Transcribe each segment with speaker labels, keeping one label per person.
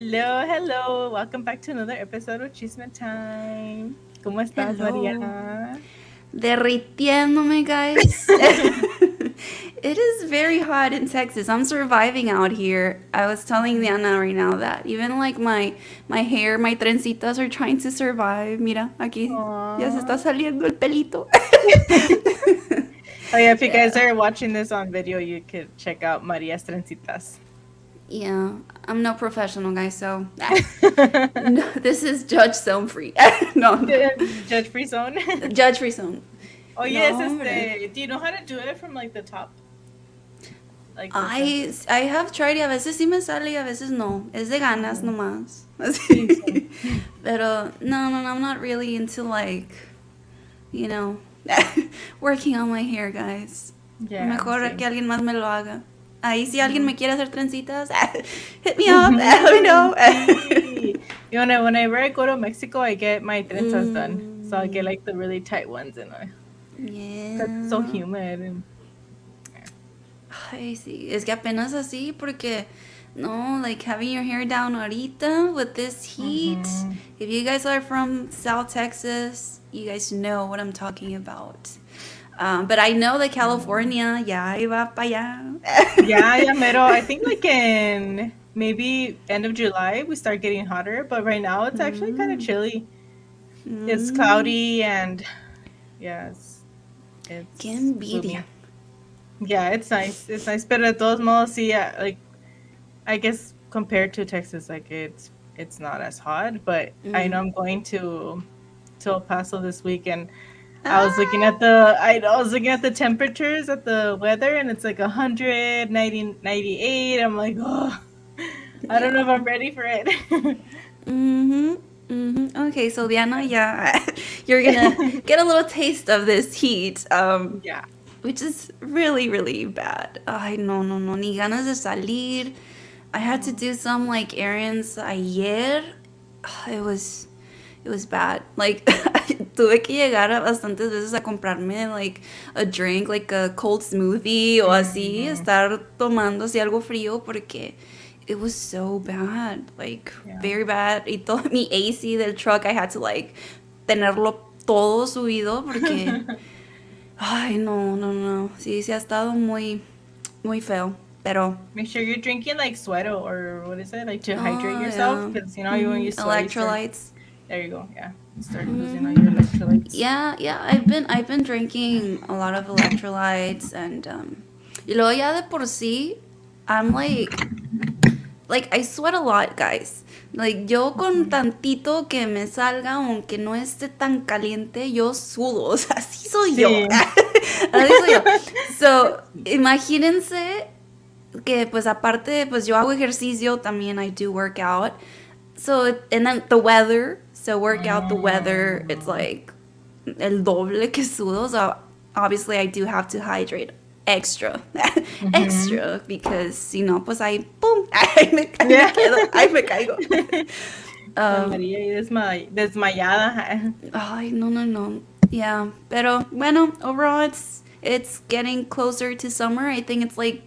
Speaker 1: Hello, hello. Welcome back to another episode of Chisme Time. ¿Cómo estás,
Speaker 2: Hello.
Speaker 1: María?
Speaker 2: Derritiéndome, guys. it is very hot in Texas. I'm surviving out here. I was telling Diana right now that even like my my hair, my trencitas are trying to survive. Mira, aquí ya se está saliendo el pelito.
Speaker 1: Oh yeah, if you guys are watching this on video, you could check out Maria's trencitas.
Speaker 2: Yeah, I'm no professional, guy, So ah. no, this is judge zone free. no, no.
Speaker 1: Judge free zone.
Speaker 2: judge free zone.
Speaker 1: oh yes,
Speaker 2: No,
Speaker 1: este. Do you know how to do it from like the top? Like the
Speaker 2: I, I have tried y a veces sí me sale y a veces no. Es de ganas oh. nomás. Así. Pero no, no, no, I'm not really into like, you know, working on my hair, guys.
Speaker 1: Yeah,
Speaker 2: Mejor que alguien más me lo haga. Ahí si alguien me quiere hacer trencitas, hit me up, let me know.
Speaker 1: You know, whenever I go to Mexico, I get my trenzas done. So I get
Speaker 2: Mm.
Speaker 1: like the really tight ones, and I,
Speaker 2: yeah.
Speaker 1: that's so humid. And
Speaker 2: Ay, sí, es que apenas así porque no, like having your hair down ahorita with this heat.
Speaker 1: Mhm.
Speaker 2: If you guys are from South Texas, you guys know what I'm talking about. Um, but I know that California, yeah, iba para allá.
Speaker 1: yeah, yeah, mero. I think like in maybe end of July we start getting hotter, but right now it's actually kind of chilly. It's
Speaker 2: Mm,
Speaker 1: cloudy and yeah, it's it's
Speaker 2: Qué envidia.
Speaker 1: Yeah, it's nice. It's nice, but de todos modos, sí, yeah, like I guess compared to Texas, like it's it's not as hot. But I
Speaker 2: Mm.
Speaker 1: know I'm going to to El Paso this week, and I was looking at the I, I was looking at the temperatures at the weather, and it's like 100, 90, 98. I'm like, oh, I don't know if I'm ready for it.
Speaker 2: Mm-hmm. Mm-hmm. Okay, so Diana, yeah, you're gonna get a little taste of this heat. Um,
Speaker 1: yeah.
Speaker 2: which is really really bad. I no, no, no, ni ganas de salir. I had to do some like errands ayer. It was it was bad. Like I tuve que llegar a bastantes veces a comprarme like a drink, like a cold smoothie o así, mm-hmm. estar tomando así algo frío porque it was so bad, like
Speaker 1: Yeah.
Speaker 2: very bad. Y todo mi AC del truck I had to like tenerlo todo subido porque Ay, no, no, no. Sí, sí ha estado muy, muy feo. Pero.
Speaker 1: Make sure you're drinking like Suero or what is it, like to
Speaker 2: Oh,
Speaker 1: hydrate yourself,
Speaker 2: yeah.
Speaker 1: because you know you when you sweat,
Speaker 2: Electrolytes.
Speaker 1: There you go. Yeah, you start losing all your electrolytes.
Speaker 2: Yeah, yeah. I've been, I've been drinking a lot of electrolytes and, um. Y luego ya de por sí, I'm like. Like, I sweat a lot, guys. Like, yo con tantito que me salga, aunque no esté tan caliente, yo sudo. O sea, así soy yo.
Speaker 1: Sí.
Speaker 2: así soy yo. So, imagínense que, pues, aparte, pues, yo hago ejercicio también. I do work out. So, and then the weather. So, work out the weather. It's like el doble que sudo. So, obviously, I do have to hydrate extra. extra. Because, si no, pues, ahí, ¡pum! Ahí me, ahí me
Speaker 1: Yeah.
Speaker 2: quedo. Ahí me caigo. Um,
Speaker 1: María y desmayada.
Speaker 2: Ay, no, no, no. Yeah, pero bueno, overall it's it's getting closer to summer. I think it's like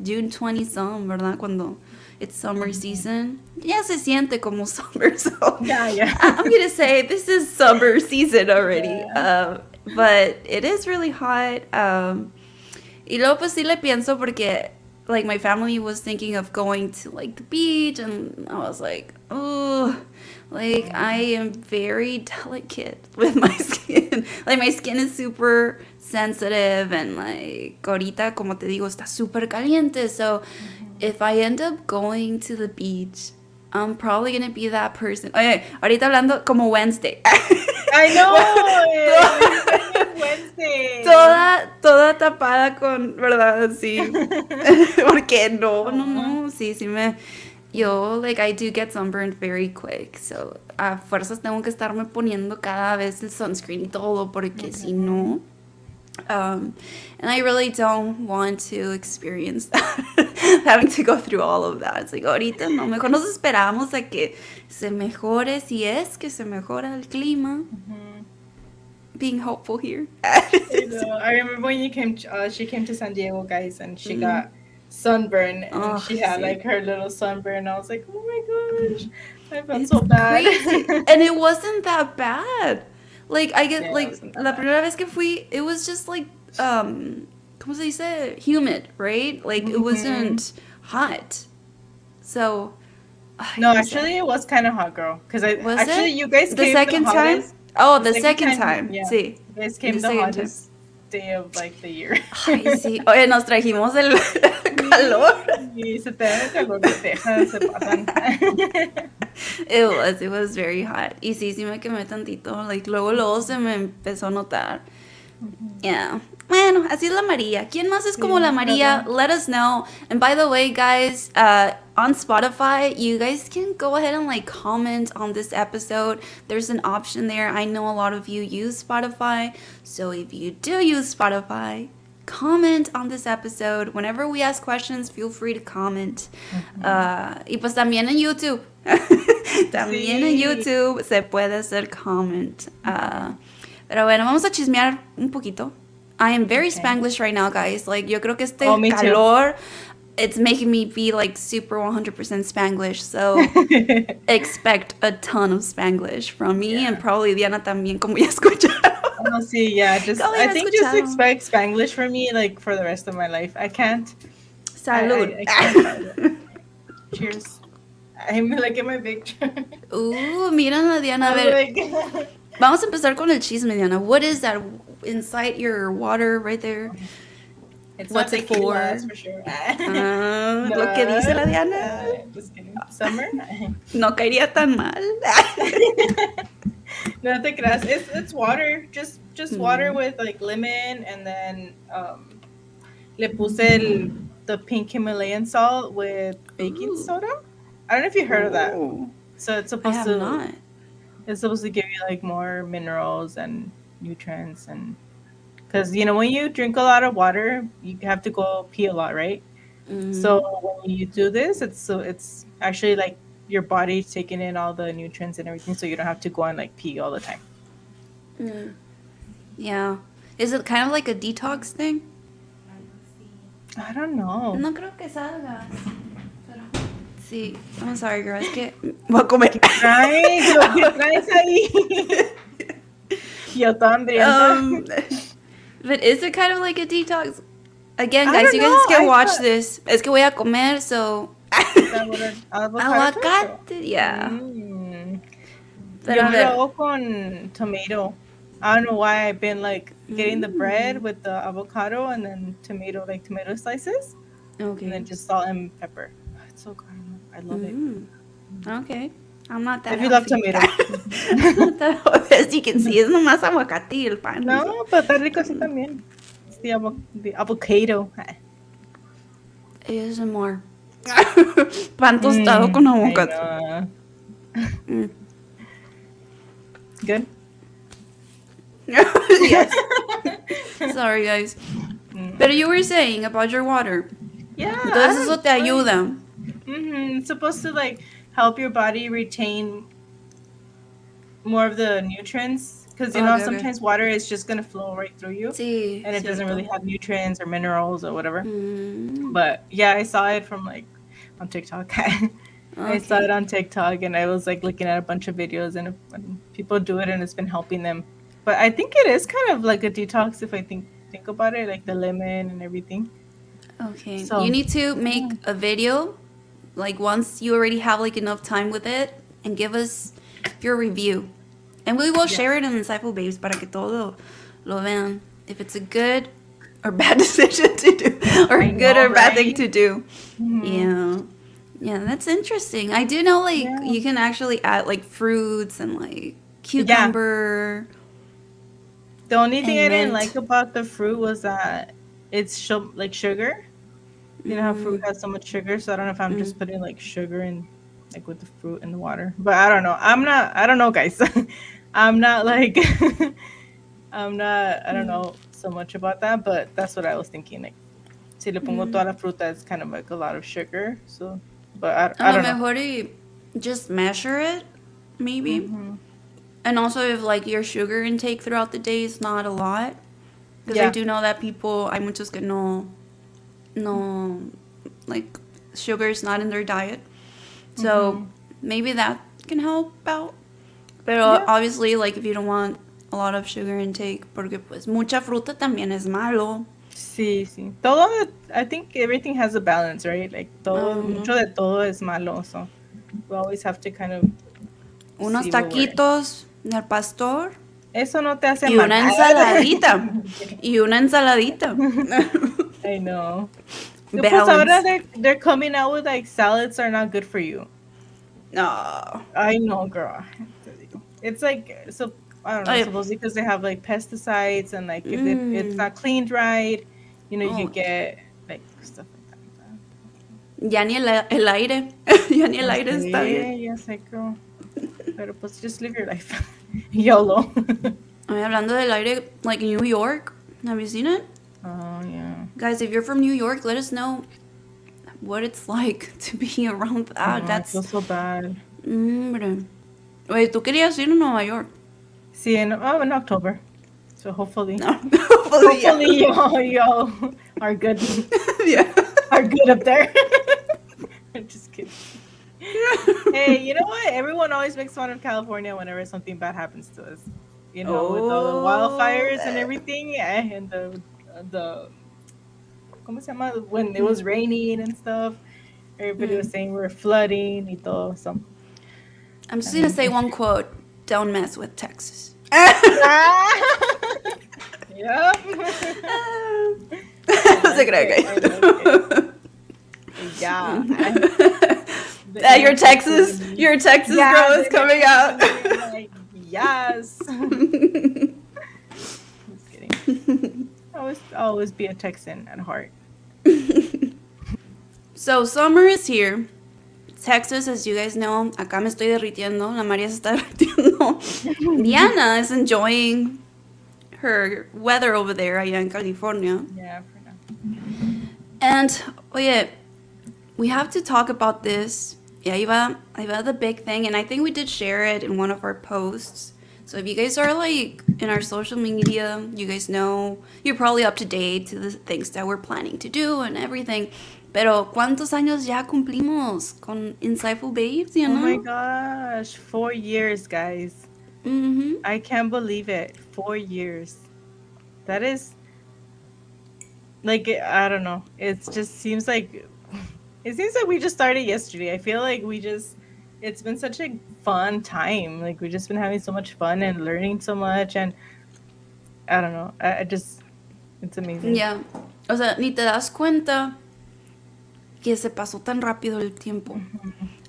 Speaker 2: June 20 some, ¿verdad? Cuando it's summer season. Ya se siente como summer, so
Speaker 1: Yeah, yeah.
Speaker 2: I'm gonna say this is summer season already. Um, but it is really hot. Um, y luego pues sí le pienso porque like my family was thinking of going to like the beach and I was like, oh, like I am very delicate with my skin. like my skin is super sensitive and like ahorita como te digo está super caliente. So if I end up going to the beach, I'm probably gonna be that person. Oye, ahorita hablando como Wednesday.
Speaker 1: I know. it's Wednesday.
Speaker 2: toda, toda tapada con, ¿verdad? Sí. Porque no, no, no, sí, sí me... Yo, like, I do get sunburned very quick, so a fuerzas tengo que estarme poniendo cada vez el sunscreen y todo, porque si no... Um, and I really don't want to experience that, having to go through all of that. It's like, ahorita no, mejor nos esperamos a que se mejore, si es que se mejora el clima. Being hopeful here.
Speaker 1: I know. I remember when you came. Uh, she came to San Diego, guys, and she got sunburn, and
Speaker 2: Oh,
Speaker 1: she had
Speaker 2: sí.
Speaker 1: like her little sunburn. I was like, oh my gosh, I felt
Speaker 2: It's
Speaker 1: so bad.
Speaker 2: and it wasn't that bad. Like I get
Speaker 1: Yeah,
Speaker 2: like la primera vez que fui, it was just like um ¿cómo se dice? humid, right? Like it
Speaker 1: Mhm.
Speaker 2: wasn't hot. So ay,
Speaker 1: no, actually, it was kind of hot, girl. Because I
Speaker 2: Was
Speaker 1: actually
Speaker 2: it?
Speaker 1: you guys
Speaker 2: the
Speaker 1: came
Speaker 2: second
Speaker 1: the
Speaker 2: time?
Speaker 1: hottest,
Speaker 2: Oh, the,
Speaker 1: the
Speaker 2: second,
Speaker 1: second
Speaker 2: time.
Speaker 1: time, yeah.
Speaker 2: Sí.
Speaker 1: You guys came
Speaker 2: The
Speaker 1: the,
Speaker 2: second time.
Speaker 1: hottest day of like the year.
Speaker 2: Ay, sí. Oye, nos trajimos el calor.
Speaker 1: Y se te da el calor de Texas, se pasan.
Speaker 2: It was, it was very hot. Y sí, sí me quemé tantito. Like, luego, luego se me empezó a notar. Yeah. Bueno, así es la María. ¿Quién más es como
Speaker 1: Sí,
Speaker 2: la María? Let us know. And by the way, guys, uh, on Spotify, you guys can go ahead and like comment on this episode. There's an option there. I know a lot of you use Spotify. So if you do use Spotify, comment on this episode. Whenever we ask questions, feel free to comment. Uh, y pues también en YouTube. también en YouTube se puede hacer comment. Uh, pero bueno, vamos a chismear un poquito. I am very
Speaker 1: Okay.
Speaker 2: Spanglish right now, guys. Like, yo creo que este
Speaker 1: Oh,
Speaker 2: calor, it's making me be like super 100% Spanglish. So expect a ton of Spanglish from me and probably Diana también, como ya escucharon.
Speaker 1: See, yeah, just I think just expect Spanglish from me like for the rest of my life. I can't.
Speaker 2: Salud.
Speaker 1: I- I can't. Cheers. I'm like in my picture.
Speaker 2: uh, miren a Diana. A ver, vamos a empezar con el chisme, Diana. What is that inside your water right there?
Speaker 1: it's
Speaker 2: What's it for?
Speaker 1: for sure.
Speaker 2: Ah, lo que dice la Diana.
Speaker 1: Just kidding. Summer.
Speaker 2: No caería tan mal.
Speaker 1: No te creas. It's it's water. Just just water
Speaker 2: Mm.
Speaker 1: with like lemon and then um le puse el the pink Himalayan salt with baking
Speaker 2: Ooh.
Speaker 1: soda. I don't know if you heard of that. So it's
Speaker 2: I
Speaker 1: supposed
Speaker 2: have
Speaker 1: to
Speaker 2: not.
Speaker 1: it's supposed to give you like more minerals and nutrients and because you know when you drink a lot of water you have to go pee a lot right
Speaker 2: Mm.
Speaker 1: so when you do this it's so it's actually like your body's taking in all the nutrients and everything so you don't have to go and like pee all the time
Speaker 2: Mm. Yeah. Is it kind of like a detox thing?
Speaker 1: i don't know
Speaker 2: No creo que salgas. Pero... Sí, I'm sorry, girl. Es que voy a comer.
Speaker 1: Traes, lo que traes ahí. Yo toda hambrienta.
Speaker 2: um, but is it kind of like a detox? Again, guys, you guys
Speaker 1: know,
Speaker 2: can
Speaker 1: I
Speaker 2: watch
Speaker 1: thought-
Speaker 2: this. Es que voy a comer, so. Aguacate, yeah.
Speaker 1: Mm. Yo me
Speaker 2: ver.
Speaker 1: lo hago con tomato. I don't know why I've been like getting the bread with the avocado and then tomato, like tomato slices, Okay. and then just salt and pepper. It's so good. I love it.
Speaker 2: Mm. Okay. I'm not that
Speaker 1: If you love tomato.
Speaker 2: I'm not that healthy. As you can see, es nomás aguacate el pan.
Speaker 1: No, pero está rico así también. It's the, avo- the avocado.
Speaker 2: ASMR. Pan tostado
Speaker 1: Mm, I
Speaker 2: aguacate. Mm.
Speaker 1: Good.
Speaker 2: yes. Sorry, guys.
Speaker 1: Mm.
Speaker 2: Pero you were saying about your water.
Speaker 1: Yeah.
Speaker 2: Entonces eso te ayuda.
Speaker 1: hmm It's supposed to like help your body retain more of the nutrients because you know
Speaker 2: Okay, okay.
Speaker 1: sometimes water is just gonna flow right through you
Speaker 2: Sí.
Speaker 1: and it doesn't really have nutrients or minerals or whatever.
Speaker 2: Mm,
Speaker 1: But yeah, I saw it from like on TikTok. I saw it on TikTok and I was like looking at a bunch of videos and, and people do it and it's been helping them. But I think it is kind of like a detox if I think think about it, like the lemon and everything.
Speaker 2: Okay.
Speaker 1: So-
Speaker 2: you need to make a video, like once you already have like enough time with it, and give us your review, and we will
Speaker 1: Yeah.
Speaker 2: share it in Insightful Babes para que todos lo, vean. If it's a good or bad decision to do, or
Speaker 1: I
Speaker 2: good
Speaker 1: know,
Speaker 2: or bad thing to do.
Speaker 1: Mhm.
Speaker 2: Yeah. Yeah, that's interesting. I do know like
Speaker 1: Yeah.
Speaker 2: you can actually add like fruits and like cucumber.
Speaker 1: The only thing I didn't like about the fruit was that it's shu- like sugar. You know how fruit has so much sugar, so I don't know if I'm just putting like sugar in, like with the fruit and the water. But I don't know. I'm not. I don't know, guys. I'm not like. I'm not. I don't know so much about that, but that's what I was thinking. Like, si le pongo toda la fruta, it's kind of like a lot of sugar. So, but I,
Speaker 2: lo
Speaker 1: don't know.
Speaker 2: mejor just measure it, maybe.
Speaker 1: Mhm.
Speaker 2: And also, if like your sugar intake throughout the day is not a lot, because I do know that people, hay muchos que no, no like sugar is not in their diet. So
Speaker 1: Mm-hmm.
Speaker 2: maybe that can help out. But
Speaker 1: Yeah.
Speaker 2: obviously, like if you don't want a lot of sugar intake, porque pues mucha fruta también es malo.
Speaker 1: Sí, sí. Todo, I think everything has a balance, right? Like todo,
Speaker 2: Ujú.
Speaker 1: mucho de todo es malo, so we always have to kind of.
Speaker 2: Unos taquitos del pastor
Speaker 1: Eso no te hace
Speaker 2: y
Speaker 1: mal.
Speaker 2: una ensaladita. y una ensaladita.
Speaker 1: I know. Pues ahora they're, they're coming out with like salads are not good for you.
Speaker 2: No.
Speaker 1: I know, girl. It's like uh, so. I don't know.
Speaker 2: Oh.
Speaker 1: Supposedly because they have like pesticides and like if
Speaker 2: Mm.
Speaker 1: it, it's mm. not cleaned right, you know, you
Speaker 2: Oh.
Speaker 1: get like stuff like that.
Speaker 2: Ya ni el, el aire. ya ni el aire está bien.
Speaker 1: Yeah, yes, I girl. Pero pues just live your life. YOLO.
Speaker 2: Ay, hablando del aire, like New York. Have you seen it?
Speaker 1: oh yeah.
Speaker 2: Guys, if you're from New York, let us know what it's like to be around that.
Speaker 1: Oh, I
Speaker 2: That's.
Speaker 1: feel so bad.
Speaker 2: Mm, Hombre. Wait, ¿tú querías ir a Nueva York?
Speaker 1: See, in oh in October. So hopefully,
Speaker 2: No. Hopefully, yeah.
Speaker 1: y'all y'all are good
Speaker 2: yeah.
Speaker 1: are good up there. I'm just kidding. hey, you know what? Everyone always makes fun of California whenever something bad happens to us. You know, with all the
Speaker 2: Oh,
Speaker 1: wildfires and
Speaker 2: eh.
Speaker 1: everything, yeah, and the the ¿cómo se llama? When it was mm. raining and stuff. Everybody was mm. saying we're flooding y todo. So.
Speaker 2: I'm just gonna say one quote. Don't mess with Texas.
Speaker 1: yeah.
Speaker 2: se cree que.
Speaker 1: Yeah.
Speaker 2: Yeah, your Texas, your Texas
Speaker 1: Yeah,
Speaker 2: girl is coming out.
Speaker 1: like, yes. Just kidding. Always, always be a Texan at heart.
Speaker 2: so summer is here. Texas, as you guys know, acá me estoy derritiendo. La María se está derritiendo. Diana is enjoying her weather over there allá en California.
Speaker 1: Yeah, for now.
Speaker 2: And, oye, we have to talk about this. Yeah, ahí va, ahí va the big thing. And I think we did share it in one of our posts. So if you guys are like in our social media, you guys know, you're probably up to date to the things that we're planning to do and everything. Pero, ¿cuántos años ya cumplimos con Insightful Babes, you
Speaker 1: Oh
Speaker 2: know?
Speaker 1: my gosh, four years, guys.
Speaker 2: Mm-hmm.
Speaker 1: I can't believe it. Four years. That is like I don't know. It just seems like it seems like we just started yesterday. I feel like we just it's been such a fun time. Like we've just been having so much fun and learning so much and I don't know. I, I just it's amazing.
Speaker 2: Yeah. O sea, ni te das cuenta que se pasó tan rápido el tiempo.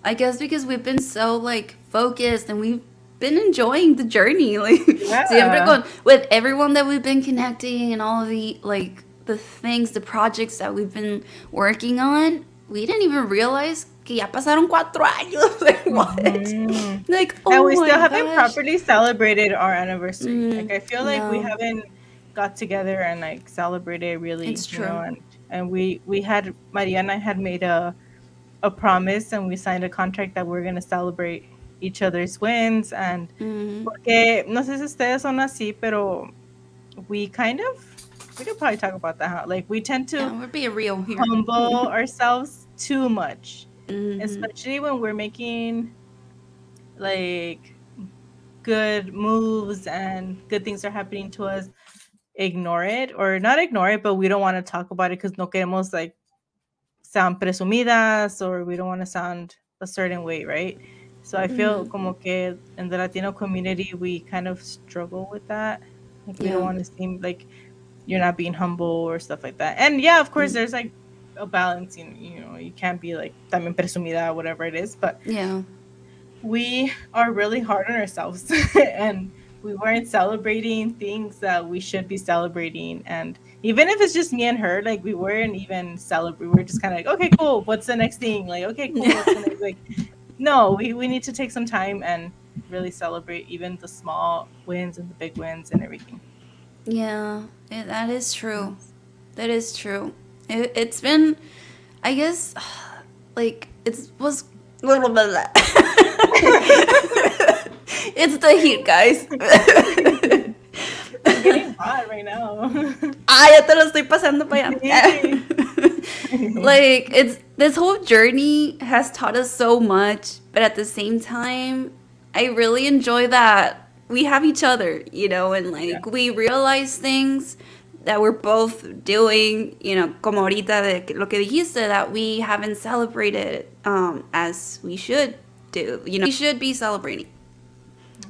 Speaker 2: I guess because we've been so like focused and we've been enjoying the journey. Like
Speaker 1: Yeah.
Speaker 2: siempre con with everyone that we've been connecting and all of the like the things, the projects that we've been working on, we didn't even realize que ya pasaron cuatro años. like what?
Speaker 1: Mm.
Speaker 2: Like oh
Speaker 1: and we still haven't properly celebrated our anniversary.
Speaker 2: Mm,
Speaker 1: like I feel like we haven't got together and like celebrated really.
Speaker 2: It's true.
Speaker 1: know, and, and we we had Maria and I had made a a promise and we signed a contract that we're gonna celebrate each other's wins and
Speaker 2: Mhm.
Speaker 1: porque no sé si ustedes son así, pero we kind of we could probably talk about that. Huh? Like we tend to
Speaker 2: Yeah, we're being real here.
Speaker 1: humble ourselves too much
Speaker 2: Mhm.
Speaker 1: especially when we're making like good moves and good things are happening to us ignore it or not ignore it but we don't want to talk about it because no queremos like sound presumidas or we don't want to sound a certain way right so i feel
Speaker 2: Mhm.
Speaker 1: como que in the latino community we kind of struggle with that like we
Speaker 2: Yeah.
Speaker 1: don't want to seem like you're not being humble or stuff like that and yeah of course
Speaker 2: Mm.
Speaker 1: there's like a balancing you know you can't be like también presumida whatever it is but
Speaker 2: Yeah.
Speaker 1: we are really hard on ourselves and we weren't celebrating things that we should be celebrating and even if it's just me and her like we weren't even celebrating we were just kind of like okay cool what's the next thing like okay cool what's the next like no we, we need to take some time and really celebrate even the small wins and the big wins and everything
Speaker 2: Yeah, yeah, that is true. That is true. It, it's been, I guess, like it was. it's the heat, guys.
Speaker 1: it's getting hot right now
Speaker 2: ah, ya te lo estoy pasando para allá. like it's this whole journey has taught us so much, but at the same time, I really enjoy that we have each other, you know, and like yeah. we realize things that we're both doing, you know, como ahorita de lo que dijiste, that we haven't celebrated um, as we should do. You know, we should be celebrating.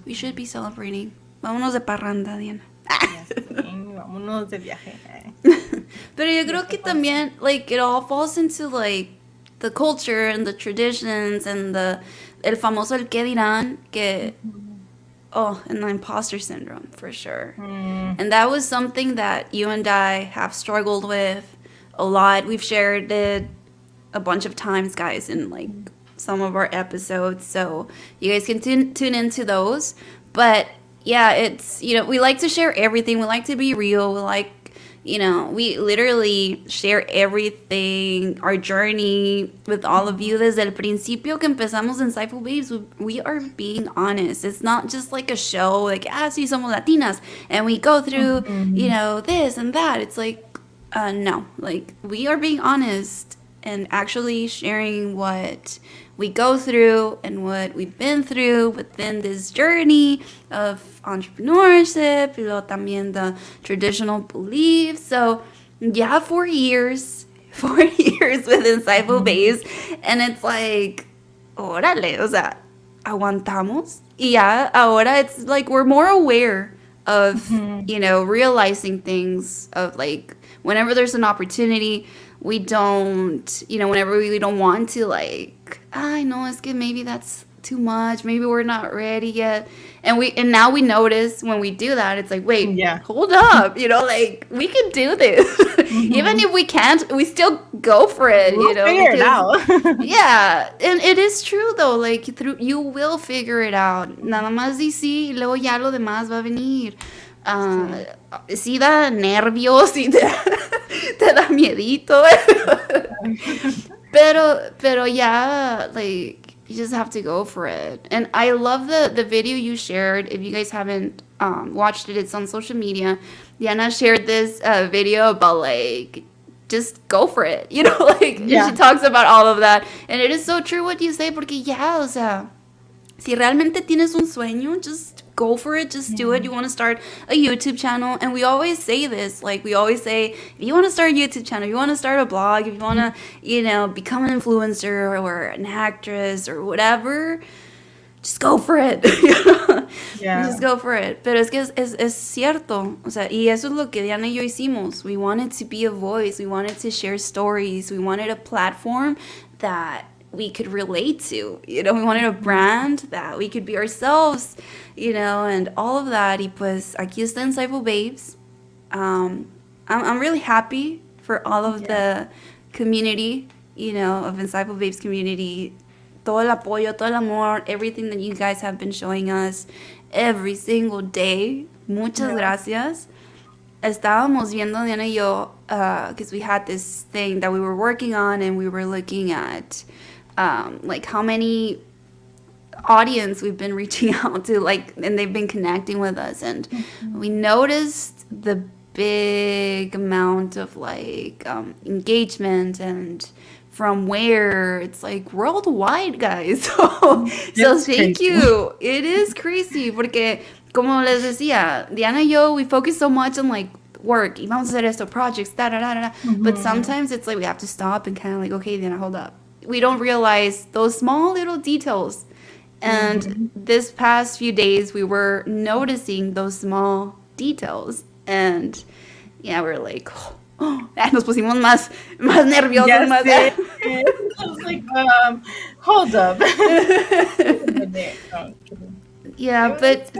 Speaker 2: We should be celebrating. Vámonos de parranda, Diana.
Speaker 1: Vámonos de viaje.
Speaker 2: Pero yo creo que también, like, it all falls into, like, the culture and the traditions and the, el famoso el que dirán, que, oh, and the imposter syndrome, for sure. Mm. And that was something that you and I have struggled with a lot. We've shared it a bunch of times, guys, in, like, some of our episodes. So you guys can tune, tune into those. But yeah, it's, you know, we like to share everything. We like to be real. We like you know, we literally share everything, our journey with all of you. Desde el principio que empezamos en Insightful Babes, we are being honest. It's not just like a show, like, ah, sí, somos Latinas, and we go through, mm-hmm. you know, this and that. It's like, uh, no, like, we are being honest and actually sharing what we go through and what we've been through within this journey of entrepreneurship, know, también the traditional beliefs. So, yeah, four years, four years with Insightful mm-hmm. Babes, and it's like, órale, o sea, aguantamos. Y ya, ahora it's like we're more aware of, mm-hmm. you know, realizing things of like whenever there's an opportunity, we don't, you know, whenever we don't want to, like, I know it's good, maybe that's too much, maybe we're not ready yet. And we and now we notice when we do that, it's like, wait, yeah. hold up, you know, like we can do this. Mm-hmm. Even if we can't, we still go for it, we'll you know.
Speaker 1: Figure because, it
Speaker 2: out. yeah. And it is true though, like through you will figure it out. Nada más y sí, luego ya lo demás va a venir. Uh, sí da nervios y te, te da miedito. Pero, pero ya, like, you just have to go for it. And I love the, the video you shared. If you guys haven't um, watched it, it's on social media. Diana shared this uh, video about, like, just go for it. You know, like, yeah. she talks about all of that. And it is so true what you say, porque yeah, o sea, si realmente tienes un sueño, just go for it just do it. You want to start a youtube channel and we always say this like we always say if you want to start a youtube channel if you want to start a blog if you want to you know become an influencer or an actress or whatever just go for it. Yeah. just go for it. Pero es que es, es, es cierto. O sea y eso es lo que Diana y yo hicimos. We wanted to be a voice. We wanted to share stories. We wanted a platform that we could relate to. You know, we wanted a brand that we could be ourselves, you know, and all of that. Y pues aquí está Insightful Babes. Um, I'm, I'm really happy for all of yeah. the community, you know, of Insightful Babes community. Todo el apoyo, todo el amor, everything that you guys have been showing us every single day. Muchas yeah. gracias. Estábamos viendo Diana y yo, because uh, we had this thing that we were working on and we were looking at um, like how many audience we've been reaching out to like and they've been connecting with us and mm-hmm. we noticed the big amount of like um, engagement and from where it's like worldwide guys so, so thank crazy. you it is crazy porque como les decía Diana y yo we focus so much on like work y vamos a hacer esto projects da da da da mm-hmm. but sometimes it's like we have to stop and kind of like okay Diana hold up we don't realize those small little details. And mm-hmm. this past few days, we were noticing those small details. And yeah, we are like, oh, nos pusimos más, más nerviosos. Yes, más,
Speaker 1: I was like, um, hold up.
Speaker 2: yeah, but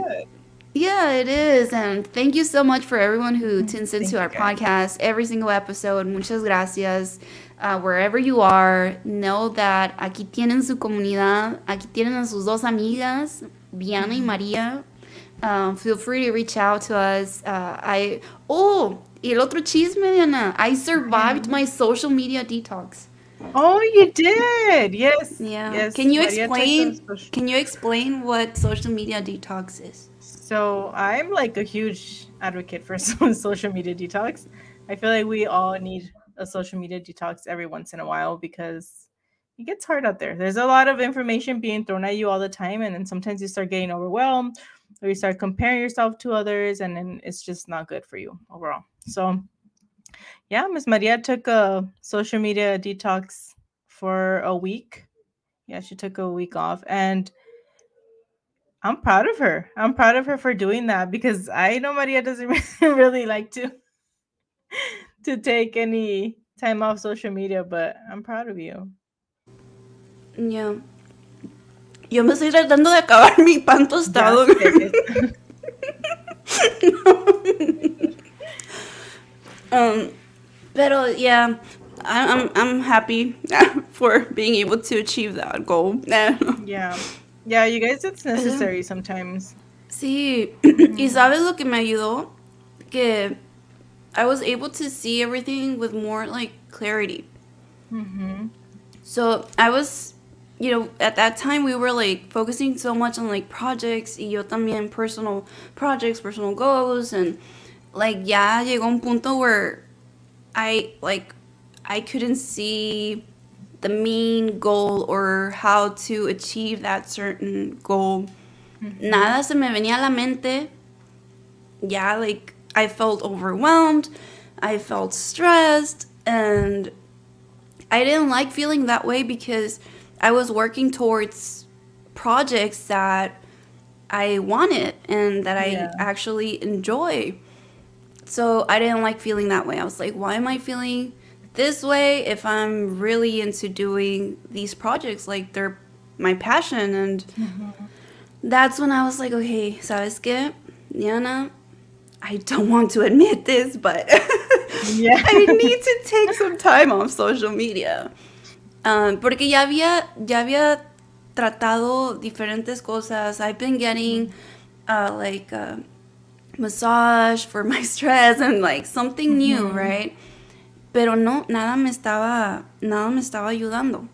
Speaker 2: yeah, it is. And thank you so much for everyone who tunes into our podcast every single episode. Muchas gracias. Uh, wherever you are, know that aquí tienen su comunidad, aquí tienen a sus dos amigas, Diana y María. Um, feel free to reach out to us. Uh, I oh, el otro chisme, Diana. I survived my social media detox.
Speaker 1: Oh, you did. Yes.
Speaker 2: Yeah.
Speaker 1: Yes.
Speaker 2: Can you explain? Can you explain what social media detox is?
Speaker 1: So I'm like a huge advocate for social media detox. I feel like we all need a social media detox every once in a while because it gets hard out there. There's a lot of information being thrown at you all the time, and then sometimes you start getting overwhelmed or you start comparing yourself to others, and then it's just not good for you overall. So, yeah, Miss Maria took a social media detox for a week. Yeah, she took a week off, and I'm proud of her. I'm proud of her for doing that because I know Maria doesn't really like to to take any time off social media, but I'm proud of you.
Speaker 2: Yeah. Yo me estoy tratando de acabar mi pan tostado. um, pero yeah, I'm I'm happy for being able to achieve that goal.
Speaker 1: yeah, yeah, you guys, it's necessary sometimes.
Speaker 2: Sí, y sabes lo que me ayudó que I was able to see everything with more like clarity.
Speaker 1: Mm-hmm.
Speaker 2: So I was, you know, at that time we were like focusing so much on like projects y yo también personal projects, personal goals, and like ya llegó un punto where I like I couldn't see the main goal or how to achieve that certain goal. Mm-hmm. Nada se me venía a la mente. Yeah, like I felt overwhelmed, I felt stressed, and I didn't like feeling that way because I was working towards projects that I wanted and that I yeah. actually enjoy. So I didn't like feeling that way. I was like, why am I feeling this way if I'm really into doing these projects? Like they're my passion. And mm-hmm. that's when I was like, okay, ¿sabes qué? Diana, I don't want to admit this, but yeah. I need to take some time off social media. Um, porque ya había, ya había tratado diferentes cosas. I've been getting uh, like a massage for my stress and like something new, mm-hmm. right? Pero no, nada me estaba, nada me estaba ayudando.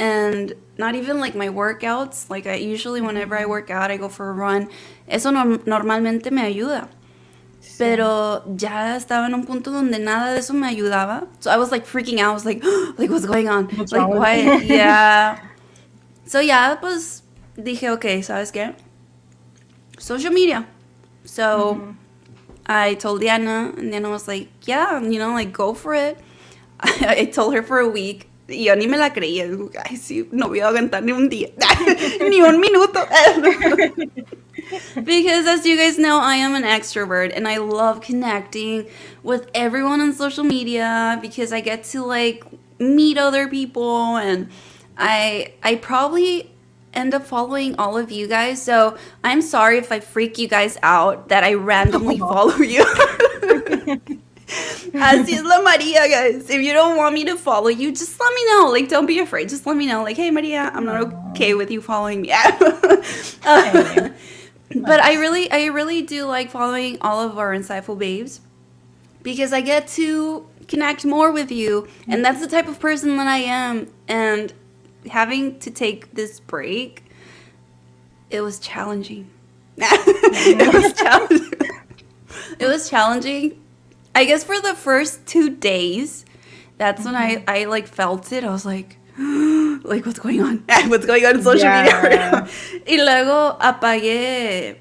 Speaker 2: And not even like my workouts. Like I usually, whenever I work out, I go for a run. Eso no, normalmente me ayuda. Pero ya estaba en un punto donde nada de eso me ayudaba. So I was like freaking out. I was like, like what's going on?
Speaker 1: What's
Speaker 2: like
Speaker 1: why?
Speaker 2: yeah. So ya pues dije, okay, ¿sabes qué? Social media. So mm-hmm. I told Diana, and Diana was like, yeah, you know, like go for it. I, I told her for a week. Y yo ni me la creía. Ay, sí, no voy a aguantar ni un día. ni un minuto. Because as you guys know, I am an extrovert and I love connecting with everyone on social media because I get to like meet other people and I I probably end up following all of you guys. So I'm sorry if I freak you guys out that I randomly follow you. Así es la Maria, guys. If you don't want me to follow you, just let me know. Like, don't be afraid. Just let me know. Like, hey, Maria, I'm not okay with you following me. uh, but I really, I really do like following all of our insightful babes because I get to connect more with you, and that's the type of person that I am. And having to take this break, it was challenging. it was challenging. it was challenging. I guess for the first two days, that's mm-hmm. when I, mm-hmm. I like felt it. I was like, like what's going on? what's going on in social yeah. media? y luego apagué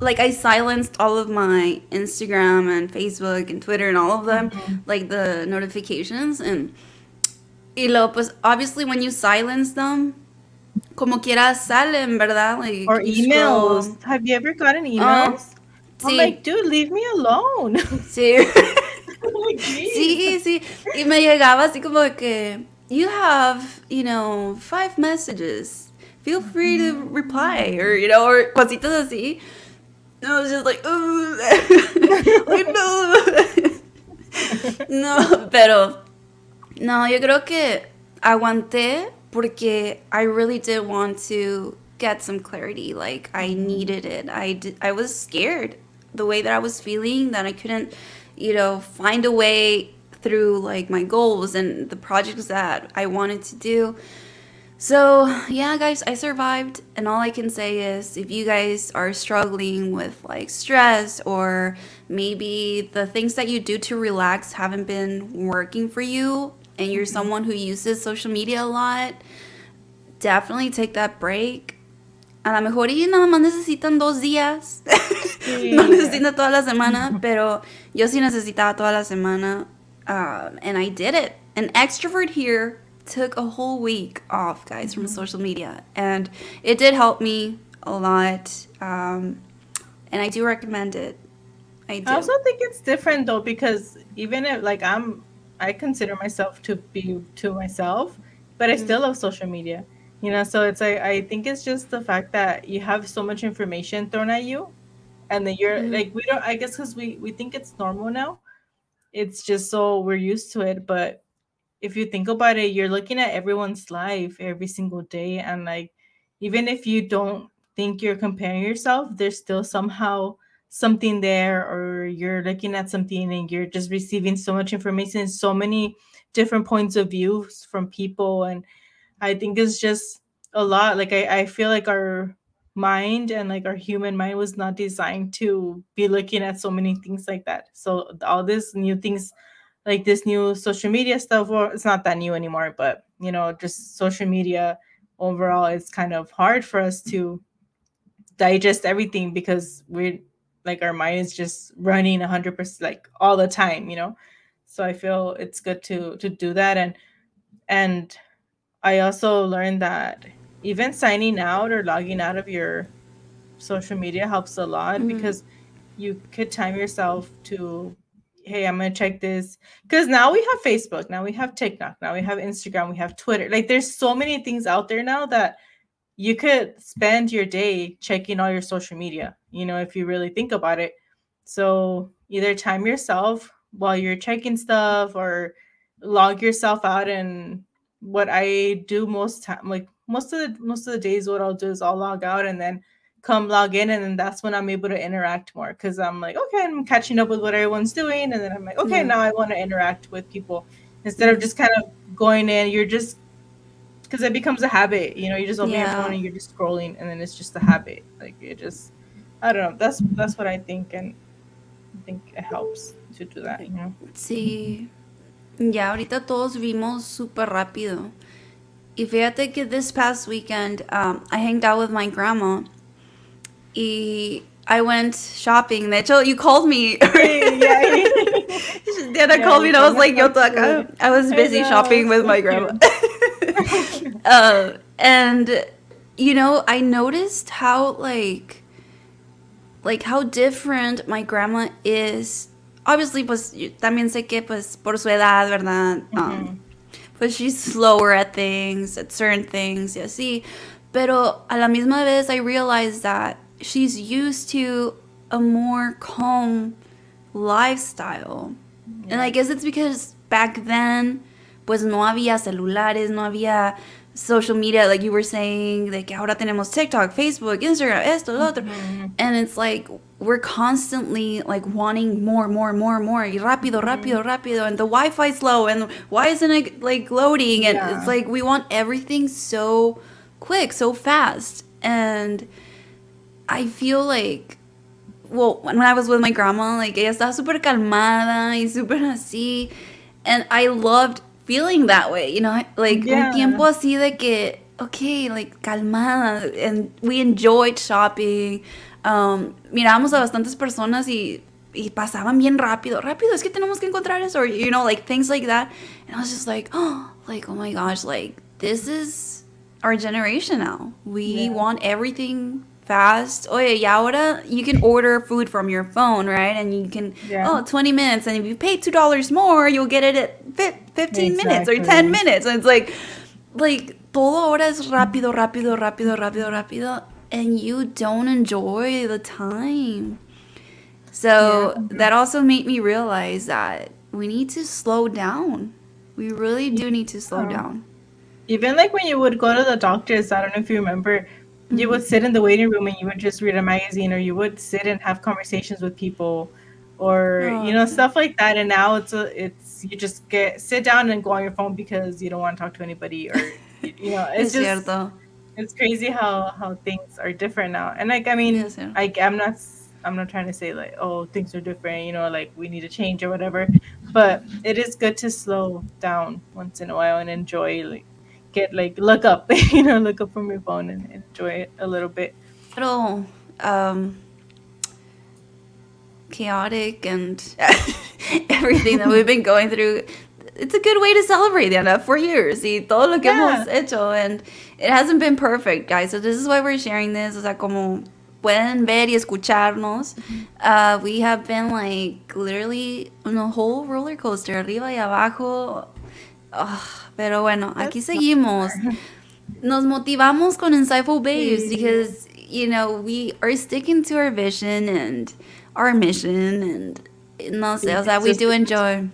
Speaker 2: like I silenced all of my Instagram and Facebook and Twitter and all of them, mm-hmm. like the notifications and y luego pues obviously when you silence them como quiera salen, ¿verdad? Like
Speaker 1: or emails. Scroll. Have you ever gotten emails? Uh, I'm like, dude, leave me alone.
Speaker 2: Sí. sí, sí. Y me llegaba así como que you have, you know, five messages. Feel free to mm-hmm. reply or, you know, or cositas así. And I was just like, like no. no, pero no, yo creo que aguanté porque I really did want to get some clarity. Like I mm-hmm. needed it. I did, I was scared the way that I was feeling that I couldn't, you know, find a way through like my goals and the projects that I wanted to do. So, yeah, guys, I survived. And all I can say is if you guys are struggling with like stress or maybe the things that you do to relax haven't been working for you and you're mm-hmm. someone who uses social media a lot, definitely take that break. A lo mejor y nada más necesitan dos días. Sí. no necesitan toda la semana, pero yo sí necesitaba toda la semana. Um, and I did it. An extrovert here took a whole week off, guys, from mm-hmm. social media, and it did help me a lot. Um, and I do recommend it.
Speaker 1: I do. I also think it's different though because even if like I'm, I consider myself to be to myself, but I mm-hmm. still love social media. You know, so it's like I think it's just the fact that you have so much information thrown at you, and then you're mm-hmm. like we don't. I guess because we we think it's normal now. It's just so we're used to it, but if you think about it, you're looking at everyone's life every single day. And like, even if you don't think you're comparing yourself, there's still somehow something there, or you're looking at something and you're just receiving so much information, so many different points of views from people. And I think it's just a lot. Like, I, I feel like our mind and like our human mind was not designed to be looking at so many things like that. So, all these new things like this new social media stuff or it's not that new anymore but you know just social media overall it's kind of hard for us to digest everything because we're like our mind is just running 100% like all the time you know so i feel it's good to to do that and and i also learned that even signing out or logging out of your social media helps a lot mm-hmm. because you could time yourself to hey, I'm gonna check this because now we have Facebook, now we have TikTok, now we have Instagram, we have Twitter. Like there's so many things out there now that you could spend your day checking all your social media, you know, if you really think about it. So either time yourself while you're checking stuff or log yourself out and what I do most time like most of the most of the days what I'll do is I'll log out and then come log in and then that's when i'm able to interact more because i'm like okay i'm catching up with what everyone's doing and then i'm like okay yeah. now i want to interact with people instead of just kind of going in you're just because it becomes a habit you know you just open yeah. your phone and you're just scrolling and then it's just a habit like it just i don't know that's that's what i think and i think it helps to do that you know
Speaker 2: sí ya ahorita todos vimos super rápido fíjate this past weekend um, i hanged out with my grandma y I went shopping. De hecho, you called me. yeah. Diana yeah, called me and I was like, yo, acá. I was busy I shopping with my grandma. uh, and, you know, I noticed how, like, like how different my grandma is. Obviously, pues, también sé que, pues, por su edad, ¿verdad? Um, but she's slower at things, at certain things, y así. Pero a la misma vez, I realized that she's used to a more calm lifestyle. Yeah. And I guess it's because back then, pues no había celulares, no había social media, like you were saying, like ahora tenemos TikTok, Facebook, Instagram, esto, lo otro. Mm-hmm. And it's like we're constantly like wanting more, more, more, more. Y rápido, mm-hmm. rápido, rápido. And the Wi Fi's slow. And why isn't it like loading? And yeah. it's like we want everything so quick, so fast. And I feel like, well, when I was with my grandma, like ella estaba súper calmada y súper así. And I loved feeling that way, you know, like yeah. un tiempo así de que, okay, like calmada. And we enjoyed shopping. Um, miramos a bastantes personas y y pasaban bien rápido, rápido, es que tenemos que encontrar eso, or, you know, like things like that. And I was just like, oh, like, oh my gosh, like, this is our generation now. We yeah. want everything fast. Yeah, y ahora you can order food from your phone, right? And you can yeah. oh 20 minutes, and if you pay two dollars more, you'll get it at 15 exactly. minutes or 10 minutes. And it's like like todo ahora es rápido, rápido, rápido, rápido, rápido, and you don't enjoy the time. So yeah. that also made me realize that we need to slow down. We really do need to slow down.
Speaker 1: Even like when you would go to the doctors, I don't know if you remember you would mm-hmm. sit in the waiting room and you would just read a magazine or you would sit and have conversations with people or oh, you know stuff like that and now it's a, it's you just get sit down and go on your phone because you don't want to talk to anybody or you know, it's
Speaker 2: Es
Speaker 1: just
Speaker 2: cierto.
Speaker 1: it's crazy how how things are different now. And like I mean,
Speaker 2: Yes, yeah.
Speaker 1: I I'm not I'm not trying to say like oh things are different, you know, like we need to change or whatever. But it is good to slow down once in a while and enjoy like get like look up, you know, look up from your phone and enjoy it a little bit.
Speaker 2: little um, chaotic and everything that we've been going through. It's a good way to celebrate, Diana, four years y todo lo que
Speaker 1: Yeah.
Speaker 2: hemos hecho. And it hasn't been perfect, guys. So this is why we're sharing this. O sea, como pueden ver y escucharnos, uh, we have been like literally on a whole roller coaster, arriba y abajo. Ugh, pero bueno, aquí seguimos. Nos motivamos con Insightful Babes because, you know, we are sticking to our vision and our mission and no sé, o sea, we do enjoy.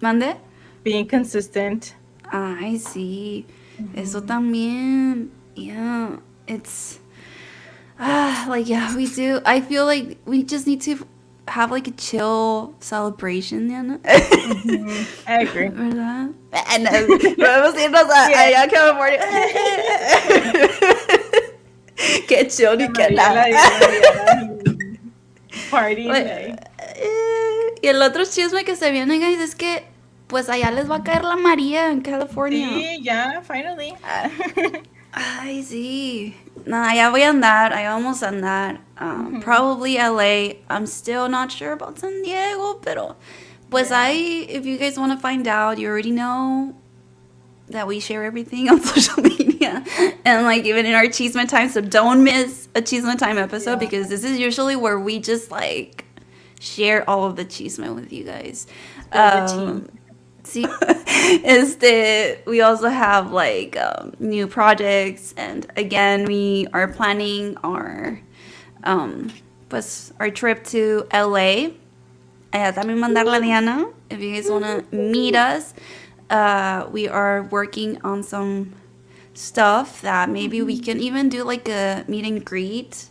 Speaker 2: ¿Mande?
Speaker 1: Being consistent.
Speaker 2: Ay, sí. Mm-hmm. Eso también. Yeah. It's ah, like yeah, we do. I feel like we just need to have like a chill celebration, Diana. Mm-hmm.
Speaker 1: I agree.
Speaker 2: ¿Verdad? And uh, podemos irnos a, allá a California. qué chill ni qué nada.
Speaker 1: Party.
Speaker 2: Eh, Y el otro chisme que se viene, guys, es que pues allá les va a caer la María en California.
Speaker 1: Sí, ya, finally.
Speaker 2: Ay, sí. No, allá voy a andar, allá vamos a andar. Um, Probably LA. I'm still not sure about San Diego, pero pues I, if you guys want to find out, you already know that we share everything on social media and like even in our Chisme time. So don't miss a Chisme time episode because this is usually where we just like share all of the Chisme with you guys. Um, Sí. este, we also have like um, new projects, and again, we are planning our, um, pues, our trip to LA. Allá también mandarla a Diana if you guys want to meet us. Uh, we are working on some stuff that maybe we can even do like a meet and greet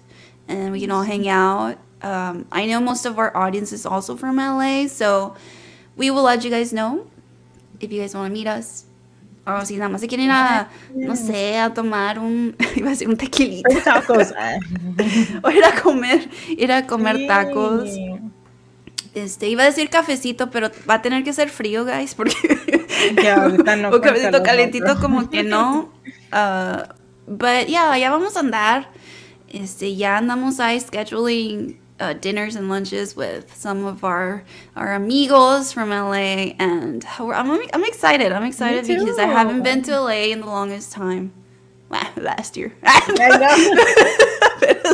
Speaker 2: and we can all hang out. Um, I know most of our audience is also from LA, so we will let you guys know if you guys want to meet us. O si nada más se quieren ir a, no sé, a tomar un, iba a decir un tequilito.
Speaker 1: Tacos.
Speaker 2: o ir a comer, ir a comer tacos. Este, iba a decir cafecito, pero va a tener que ser frío, guys, porque
Speaker 1: Ya, ahorita no
Speaker 2: un cafecito calentito como que no. Uh, but yeah, ya vamos a andar. Este, ya andamos ahí scheduling uh, dinners and lunches with some of our our amigos from LA, and we're, I'm I'm excited. I'm excited because I haven't been to LA in the longest time. Well, last year.
Speaker 1: I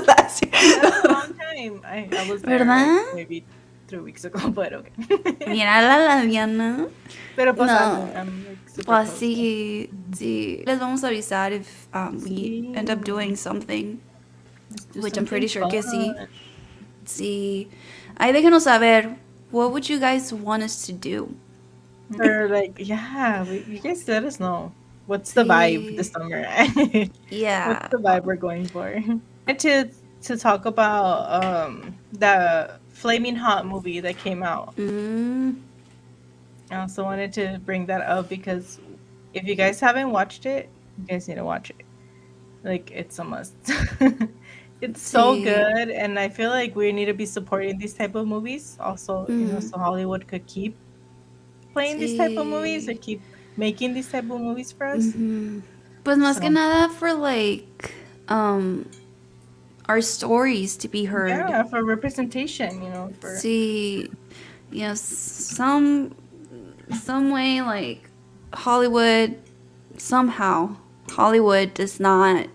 Speaker 2: last year.
Speaker 1: That's a long time. I, I was there
Speaker 2: ¿Verdad?
Speaker 1: like, maybe three weeks ago, but okay.
Speaker 2: Mira la la Diana.
Speaker 1: Pero pues,
Speaker 2: No.
Speaker 1: I'm, I'm like super
Speaker 2: Pues sí, sí. Les vamos a avisar if um, we
Speaker 1: Sí.
Speaker 2: end up doing something.
Speaker 1: Do
Speaker 2: which I'm pretty
Speaker 1: something
Speaker 2: sure que sí.
Speaker 1: fun.
Speaker 2: Sí. Ahí déjenos saber, what would you guys want us to do?
Speaker 1: Or like, yeah, we, you guys let us know. What's the vibe this summer?
Speaker 2: Yeah.
Speaker 1: What's the vibe we're going for? And to to talk about um the Flaming Hot movie that came out.
Speaker 2: Mm,
Speaker 1: I also wanted to bring that up because if you guys haven't watched it, you guys need to watch it. Like it's a must. it's so good, and I feel like we need to be supporting these type of movies. Also, you know,
Speaker 2: Mhm.
Speaker 1: so Hollywood could keep playing these type of movies or keep making these type of movies for us.
Speaker 2: mhm. Pues más que nada for like, um, our stories to be heard.
Speaker 1: Yeah, for representation, you know, for
Speaker 2: See, you know, some some way like Hollywood somehow Hollywood does not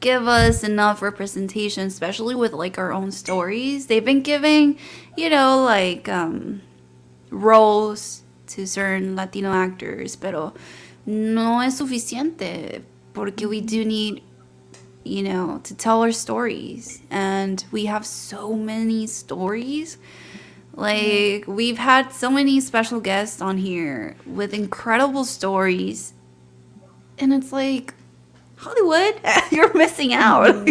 Speaker 2: give us enough representation, especially with like our own stories. They've been giving, you know, like um roles to certain Latino actors, pero no es suficiente porque we do need you know, to tell our stories. And we have so many stories. Like, we've had so many special guests on here with incredible stories. And it's like, Hollywood, you're missing out.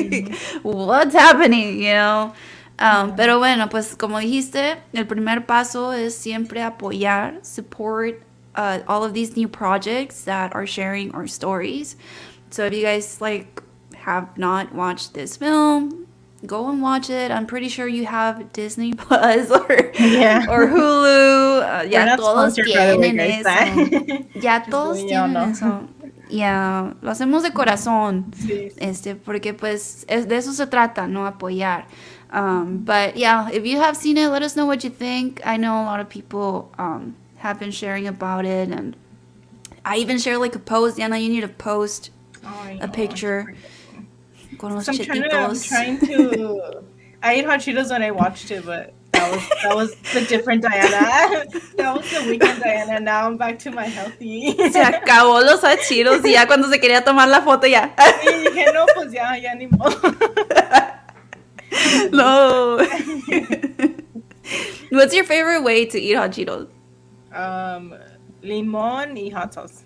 Speaker 2: What's happening, you know? Um, pero bueno, pues como dijiste, el primer paso es siempre apoyar, support uh, all of these new projects that are sharing our stories. So if you guys like have not watched this film, go and watch it. I'm pretty sure you have Disney Plus or
Speaker 1: Yeah.
Speaker 2: or Hulu. Uh, ya todos tienen eso. Ya todos tienen
Speaker 1: know.
Speaker 2: eso. Ya, lo hacemos de corazón.
Speaker 1: Sí.
Speaker 2: Este, porque pues es, de eso se trata, no apoyar. Um, but yeah, if you have seen it, let us know what you think. I know a lot of people um, have been sharing about it, and I even share like a post. Diana, you need to post
Speaker 1: Oh,
Speaker 2: a picture con los
Speaker 1: So I'm trying, to, I'm trying to. I ate hot Cheetos when I watched it, but that was that was the different Diana. that was the weekend Diana. Now I'm back to my healthy.
Speaker 2: Se acabó los achiros y ya cuando se quería tomar la foto ya.
Speaker 1: y dije, no, pues ya, ya ni modo.
Speaker 2: no. What's your favorite way to eat hot Cheetos?
Speaker 1: um, limon y hot sauce.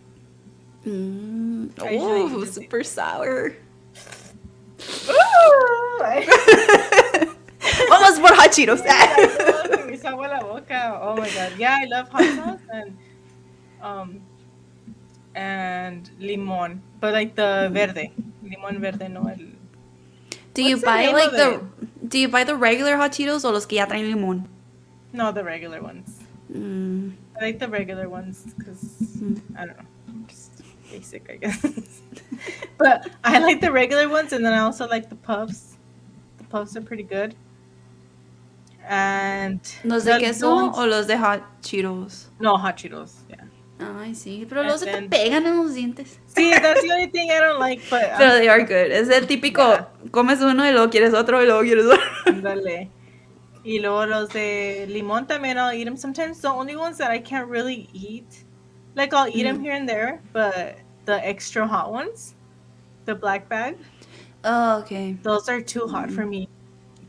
Speaker 2: Mm.
Speaker 1: I
Speaker 2: Oh, super sour.
Speaker 1: Ooh,
Speaker 2: Vamos por hot Cheetos.
Speaker 1: Se me hizo agua la boca. Oh my god. Yeah, I love hot sauce and um and limon. But like the verde. Limon verde, no el
Speaker 2: do you
Speaker 1: What's the
Speaker 2: buy
Speaker 1: name
Speaker 2: like the do you buy the regular hot Cheetos o los que ya traen limón?
Speaker 1: no the regular ones.
Speaker 2: Mm.
Speaker 1: I like the regular ones because
Speaker 2: Mm.
Speaker 1: I don't know, just basic, I guess. but I like the regular ones, and then I also like the puffs. The puffs are pretty good. And
Speaker 2: ¿Los de queso
Speaker 1: ones-
Speaker 2: o los de hot Cheetos?
Speaker 1: no hot Cheetos. Yeah.
Speaker 2: Ay, sí, pero luego se te pegan en los dientes.
Speaker 1: See, that's the only thing I don't like. But um,
Speaker 2: Pero they are good. Es el típico,
Speaker 1: Yeah.
Speaker 2: comes uno y luego quieres otro y luego quieres otro.
Speaker 1: Ándale. Y luego los de limón también I'll eat them sometimes. The only ones that I can't really eat, like I'll eat them
Speaker 2: Mm.
Speaker 1: here and there, but the extra hot ones, the black bag,
Speaker 2: Oh, okay.
Speaker 1: those are too hot for me.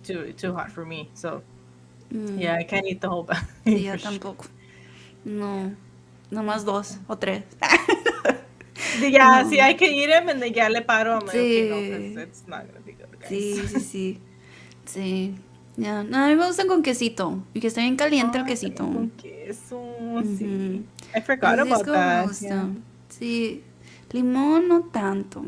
Speaker 1: Too too hot for me. So
Speaker 2: Mm.
Speaker 1: yeah, I can't eat the whole bag.
Speaker 2: Sí, yo tampoco. No, nomás dos o tres.
Speaker 1: Yeah,
Speaker 2: No.
Speaker 1: see, I can eat them and then ya le paro. I'm like, okay, no,
Speaker 2: Sí.
Speaker 1: it's not gonna be good, guys.
Speaker 2: Sí, sí, sí. Sí. Ya, No, a mí me gustan con quesito. Y que esté bien caliente el quesito.
Speaker 1: Con queso, sí. I forgot about
Speaker 2: como me
Speaker 1: that.
Speaker 2: gusta.
Speaker 1: yeah.
Speaker 2: Sí. Limón no tanto.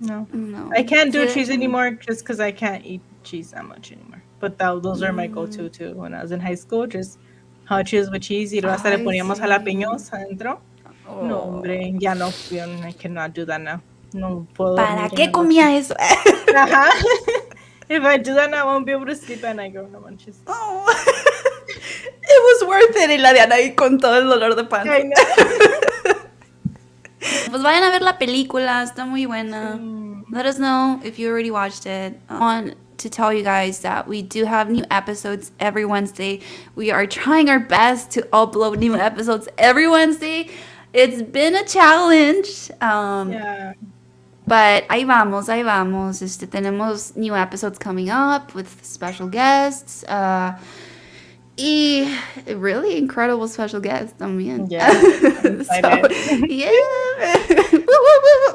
Speaker 1: No.
Speaker 2: No.
Speaker 1: I can't do cheese
Speaker 2: mm.
Speaker 1: anymore just because I can't eat cheese that much anymore. But that, those are my go-to too. When I was in high school, just hot cheese with cheese y luego hasta le poníamos
Speaker 2: sí.
Speaker 1: jalapeños adentro.
Speaker 2: Oh.
Speaker 1: No, hombre, ya no, I cannot do that now. No puedo.
Speaker 2: ¿Para qué comía eso?
Speaker 1: Ajá. If I do that now, I won't be able to sleep at night, girl. No manches.
Speaker 2: Oh. It was worth it. Y la de Anaí con todo el dolor de panza.
Speaker 1: I know.
Speaker 2: Pues vayan a ver la película, está muy buena.
Speaker 1: Mm.
Speaker 2: Let us know if you already watched it. I want to tell you guys that we do have new episodes every Wednesday. We are trying our best to upload new episodes every Wednesday. It's been a challenge. Um,
Speaker 1: Yeah.
Speaker 2: But ahí vamos, ahí vamos. Este, tenemos new episodes coming up with special guests. Uh, y really incredible special guests también.
Speaker 1: Yeah,
Speaker 2: so, yeah.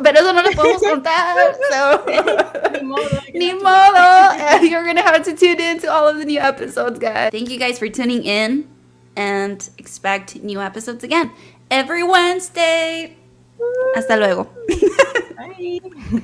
Speaker 2: Pero eso no lo podemos contar. So.
Speaker 1: Ni modo,
Speaker 2: Ni modo. You're going to have to tune in to all of the new episodes, guys. Thank you guys for tuning in and expect new episodes again every Wednesday. Hasta luego.
Speaker 1: Bye.